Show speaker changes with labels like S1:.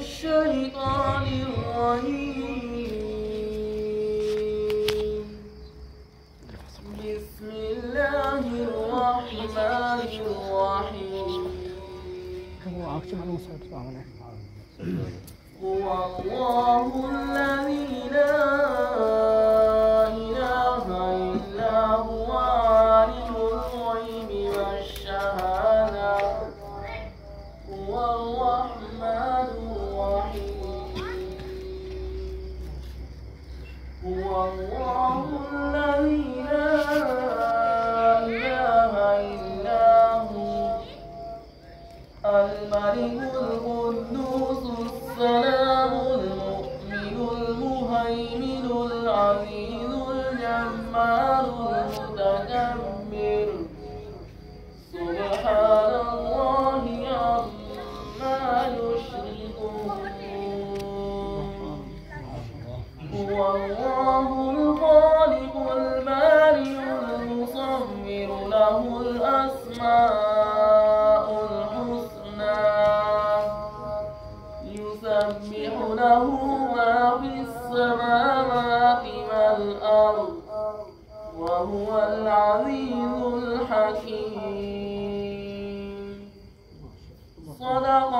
S1: الشيطان الرجيم. بسم الله الرحمن الرحيم.
S2: هو
S1: الله هو الله الذي لا إلا هو. الملك القدوس السلام المؤمن المهيمن العزيز الجبار المتكبر. هو الله الخالق البارئ المصور له الأسماء الحسنى. يسبح له ما في السماوات والأرض وهو العزيز الحكيم. صدق